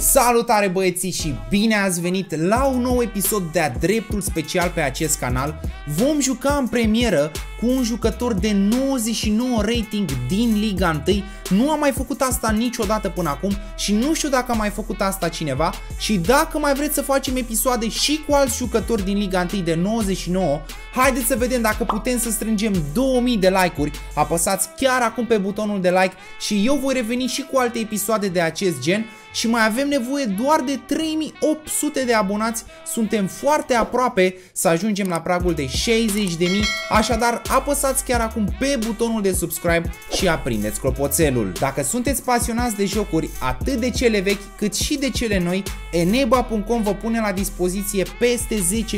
Salutare băieții și bine ați venit la un nou episod de-a dreptul special pe acest canal. Vom juca în premieră cu un jucător de 99 rating din Liga 1. Nu am mai făcut asta niciodată până acum și nu știu dacă a mai făcut asta cineva și dacă mai vreți să facem episoade și cu alți jucători din Liga 1 de 99, haideți să vedem dacă putem să strângem 2000 de like-uri. Apăsați chiar acum pe butonul de like și eu voi reveni și cu alte episoade de acest gen și mai avem nevoie doar de 3800 de abonați. Suntem foarte aproape să ajungem la pragul de 60.000, așadar apăsați chiar acum pe butonul de subscribe și aprindeți clopoțelul. Dacă sunteți pasionați de jocuri atât de cele vechi cât și de cele noi, eneba.com vă pune la dispoziție peste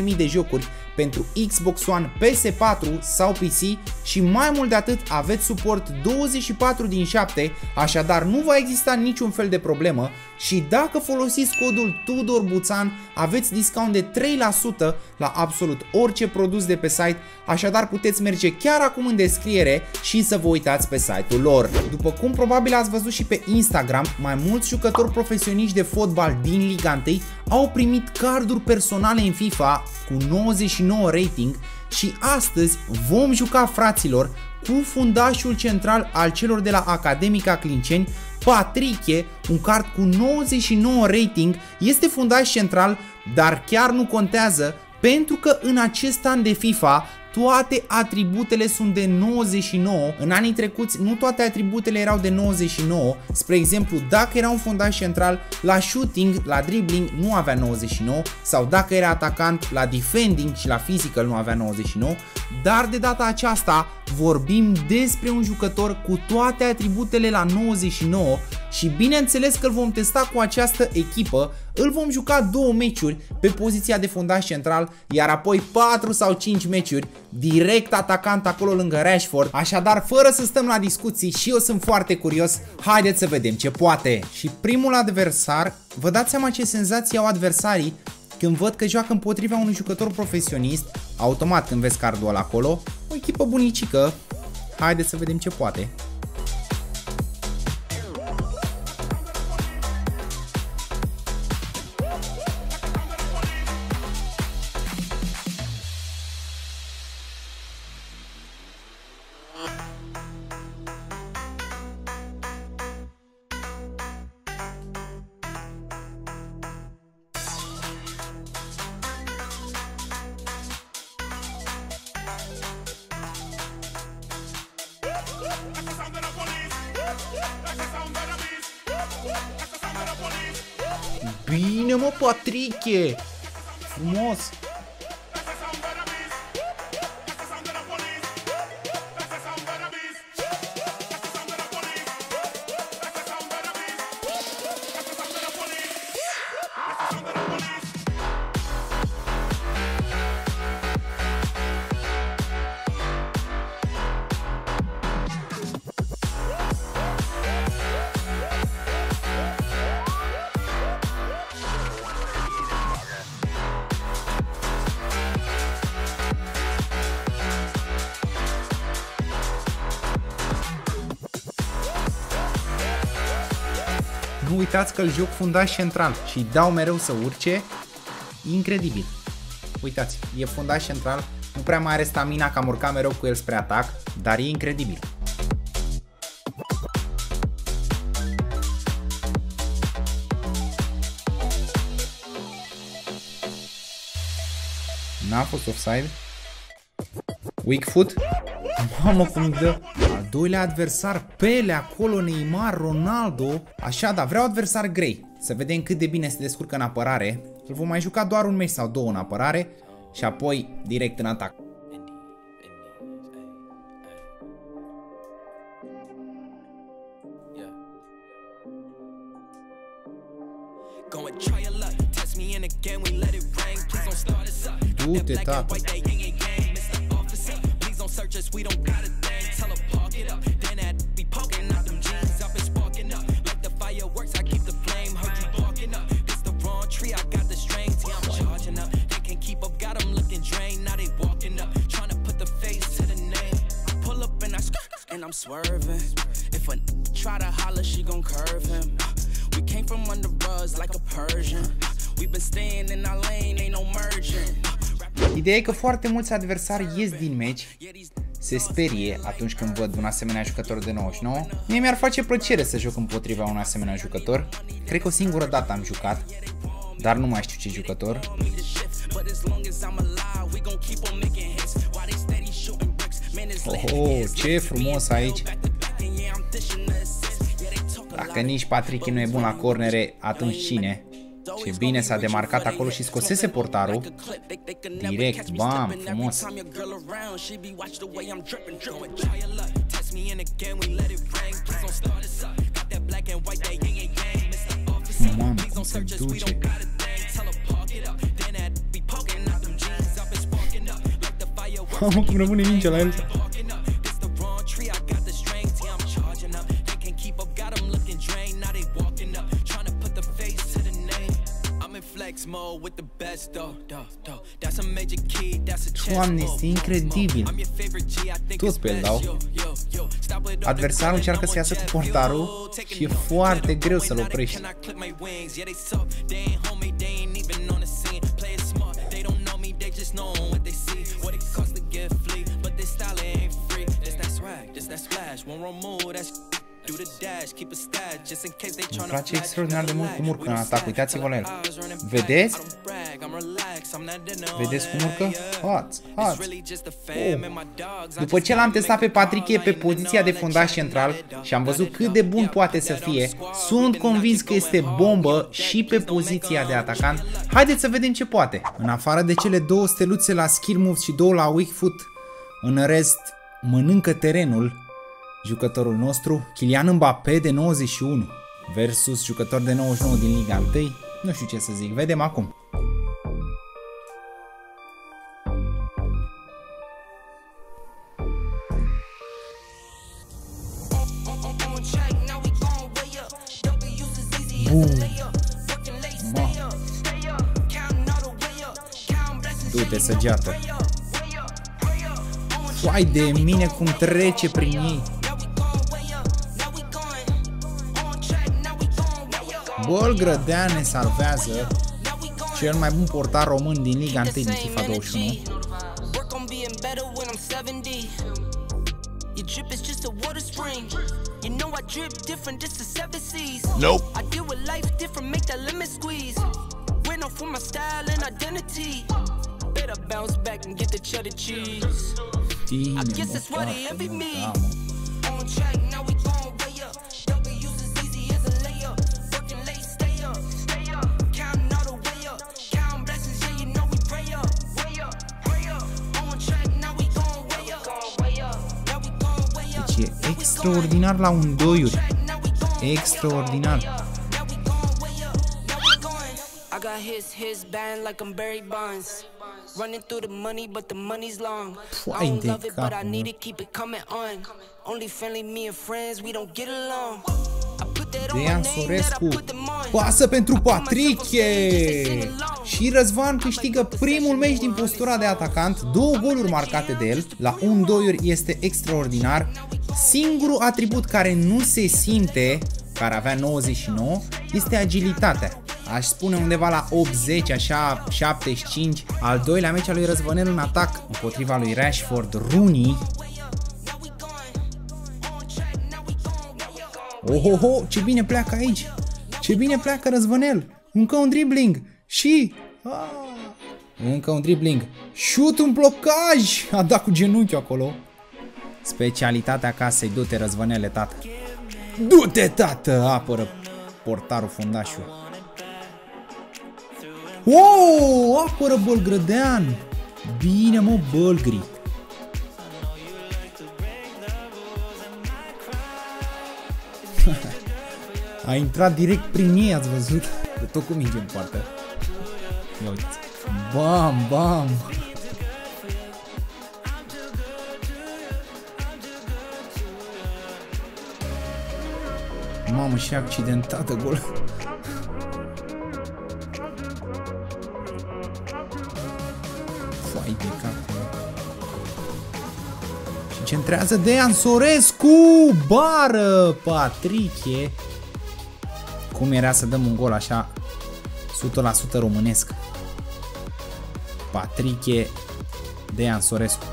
10.000 de jocuri pentru Xbox One, PS4 sau PC și mai mult de atât aveți suport 24 din 7, așadar nu va exista niciun fel de problemă și dacă folosiți codul Tudor Buțan aveți discount de 3% la absolut orice produs de pe site, așadar puteți merge chiar acum în descriere și să vă uitați pe site-ul lor. După cum probabil ați văzut și pe Instagram, mai mulți jucători profesioniști de fotbal din Liga 1 au primit carduri personale în FIFA cu 99 rating și astăzi vom juca fraților cu fundașul central al celor de la Academica Clinceni, Patriche, un card cu 99 rating, este fundaș central, dar chiar nu contează pentru că în acest an de FIFA toate atributele sunt de 99. În anii trecuți nu toate atributele erau de 99. Spre exemplu, dacă era un fundaș central, la shooting, la dribbling nu avea 99 sau dacă era atacant, la defending și la physical nu avea 99. Dar de data aceasta vorbim despre un jucător cu toate atributele la 99 și bineînțeles că îl vom testa cu această echipă, îl vom juca două meciuri pe poziția de fundaș central, iar apoi 4 sau 5 meciuri direct atacant acolo lângă Rashford, așadar fără să stăm la discuții și eu sunt foarte curios, haideți să vedem ce poate. Și primul adversar, vă dați seama ce senzații au adversarii când văd că joacă împotriva unui jucător profesionist, automat când vezi cardul ăla acolo, o echipă bunicică, haideți să vedem ce poate. Bine mă, Patriche! Frumos! Nu uitați că îl joc fundaș central și dau mereu să urce. Incredibil. Uitați, e fundaș central, nu prea mai are stamina că am urcat mereu cu el spre atac, dar e incredibil. N-a fost offside. Weak foot. Mamă cum dă. Al doilea adversar, Pele acolo, Neymar, Ronaldo. Așa, dar vreau adversar grei. Să vedem cât de bine se descurcă în apărare. Îl vom mai juca doar un meci sau două în apărare și apoi direct în atac. Du-te, tată. I'm swerving. If a try to holler, she gon' curve him. We came from under rugs like a Persian. We've been staying in our lane, ain't no merging. Ideea e că foarte mulți adversari ies din meci, se sperie atunci când văd un asemenea jucător de 99. Mie mi-ar face plăcere să joc împotriva un asemenea jucător. Cred că o singură dată am jucat, dar nu mai știu ce jucător. Oh, oh ce frumos aici! Dacă nici Patrick nu e bun la cornere, atunci cine? Ce bine s-a demarcat acolo și scosese portarul. Direct, bam, frumos. Mamă, cum se duce. Mamă, cum rămâne mingea la el. Doamne, este incredibil. Toți pe el dau. Adversarul încearcă să iasă cu portarul și e foarte greu să-l oprești. Îmi place extraordinar de mult cum urcă în atac, uitați-vă la el. Vedeți? Vedeți cum urcă? Hați, hați. Oh. După ce l-am testat pe Patrick pe poziția de fundaș central și am văzut cât de bun poate să fie, sunt convins că este bombă și pe poziția de atacant. Haideți să vedem ce poate. În afară de cele două steluțe la skill moves și două la weak foot, în rest mănâncă terenul jucătorul nostru, Kylian Mbappé de 91 versus jucător de 99 din Liga 1. Nu știu ce să zic, vedem acum. Du-te, săgeată. Foai de mine cum trece prin ei. Bolgrădean ne salvează cel mai bun portar român din Liga 1 din FIFA 21. Nope. I deal with life different, make that limit squeeze. Went off for my style and identity. Better bounce back and get the cheddar cheese. I guess that's why they envy me. On track, extraordinar la un doiuri. Extraordinar. got his his band like I'm Barry Bonds. Running through the money, but the money's long. I don't love it, but I need to keep it coming on. Only friendly me and friends, we don't get along. Dean Sorescu pasă pentru Patriche și Răzvan câștigă primul meci din postura de atacant, două goluri marcate de el, la un doiuri este extraordinar. Singurul atribut care nu se simte, care avea 99, este agilitatea. Aș spune undeva la 80, așa 75. Al doilea meci al lui Răzvănel în atac împotriva lui Rashford, Rooney Ohoho, ce bine pleacă aici! Ce bine pleacă Răzvănel! Încă un dribbling! Și... Ah, încă un dribbling. Șut un blocaj! A dat cu genunchiul acolo. Specialitatea casei. Du-te, Răzvănele, tată. Du-te, tată! Apără portarul fundașul. Wow! Apără Bolgrădean! Bine, mă, Bolgri. A intrat direct prin ei, ați văzut? De tot cu minge în poartă. Ia uite Bam, bam! Mamă, și accidentată gol. Foai de cap. Și centrează Dean Sorescu! Bară, Patriche! Cum era să dăm un gol așa 100% românesc. Patriche Dean Sorescu.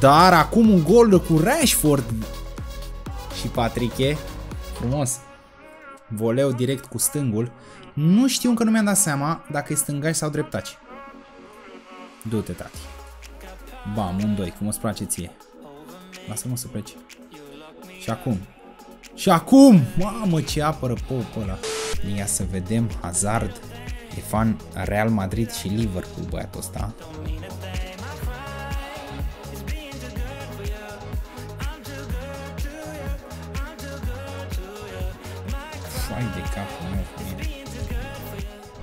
Dar acum un gol cu Rashford și Patriche. Frumos. Voleu direct cu stângul. Nu știu încă nu mi-am dat seama dacă e stângaș sau dreptaci. Du-te, tati. Bam, un doi, cum îți place ție. Lasă-mă să pleci. Și acum. Și acum! Mamă, ce apără popul ăla. Ia să vedem. Hazard. E fan Real Madrid și Liverpool, băiatul ăsta. Fai de capul meu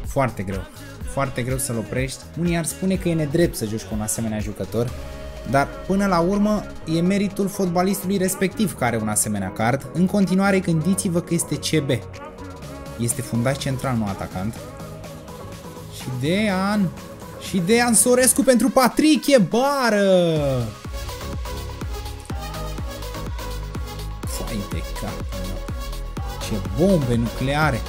Foarte greu. Foarte greu să-l oprești. Unii ar spune că e nedrept să joci cu un asemenea jucător, dar până la urmă e meritul fotbalistului respectiv care are un asemenea card. În continuare gândiți-vă că este CB. Este fundaș central, nu atacant. Și Dean. Și Dean Sorescu pentru Patrick e bară. Fai de cap. Ce bombe nucleare.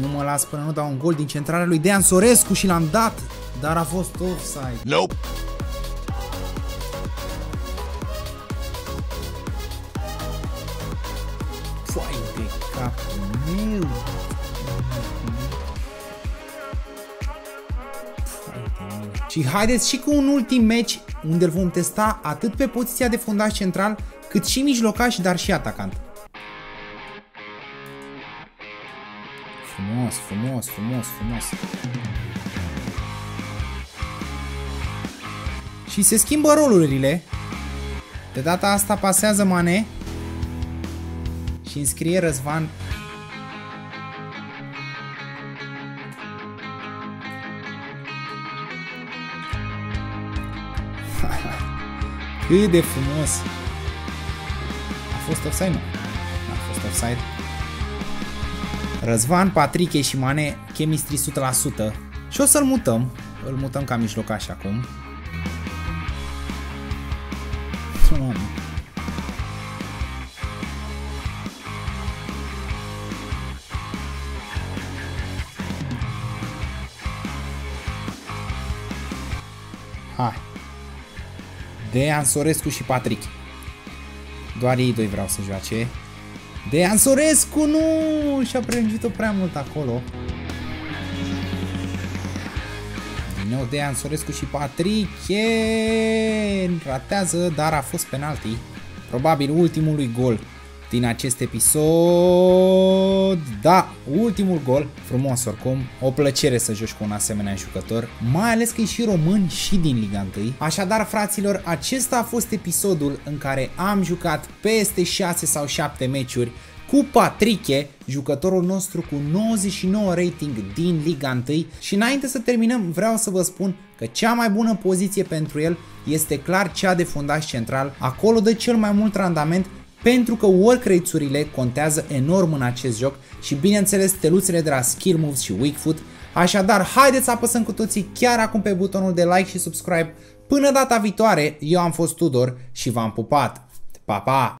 Nu mă las până nu dau un gol din centrarea lui Dean Sorescu și l-am dat, dar a fost offside. Nope. Și haideți și cu un ultim meci unde îl vom testa atât pe poziția de fundaș central, cât și mijlocaș, dar și atacant. Frumos, frumos, frumos, frumos. Și se schimbă rolurile. De data asta pasează Mane și înscrie Răzvan Cât de frumos! A fost offside, nu? A fost offside. Răzvan, Patrick și Mane, chemistry 100%. Și o să-l mutăm. Îl mutăm ca mijlocaș acum. Hai. Dean Sorescu și Patrick. Doar ei doi vreau să joace. Dean Sorescu, nu! Și-a prelungit-o prea mult acolo. Din nou Dean Sorescu și Patrick ratează, dar a fost penalti. Probabil ultimul lui gol din acest episod. Da, ultimul gol, frumos oricum, o plăcere să joci cu un asemenea jucător, mai ales că e și român și din Liga 1. Așadar, fraților, acesta a fost episodul în care am jucat peste 6 sau 7 meciuri cu Patriche, jucătorul nostru cu 99 rating din Liga 1 și înainte să terminăm vreau să vă spun că cea mai bună poziție pentru el este clar cea de fundaș central, acolo dă cel mai mult randament pentru că work rate-urile contează enorm în acest joc și bineînțeles steluțele de la Skill Moves și Weak Foot. Așadar, haideți să apăsăm cu toții chiar acum pe butonul de like și subscribe. Până data viitoare, eu am fost Tudor și v-am pupat. Pa, pa!